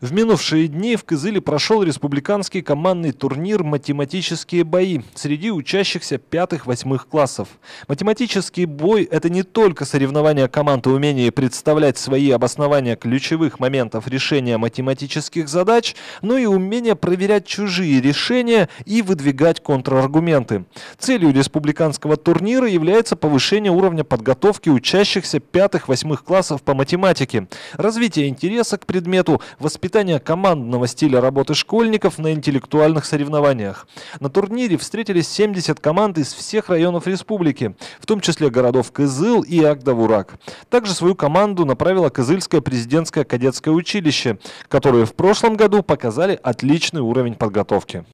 В минувшие дни в Кызыле прошел республиканский командный турнир «Математические бои» среди учащихся пятых-восьмых классов. Математический бой – это не только соревнование команд и умение представлять свои обоснования ключевых моментов решения математических задач, но и умение проверять чужие решения и выдвигать контраргументы. Целью республиканского турнира является повышение уровня подготовки учащихся пятых-восьмых классов по математике, развитие интереса к предмету, воспитание воспитание командного стиля работы школьников на интеллектуальных соревнованиях. На турнире встретились 70 команд из всех районов республики, в том числе городов Кызыл и Агдавурак. Также свою команду направило Кызыльское президентское кадетское училище, которые в прошлом году показали отличный уровень подготовки.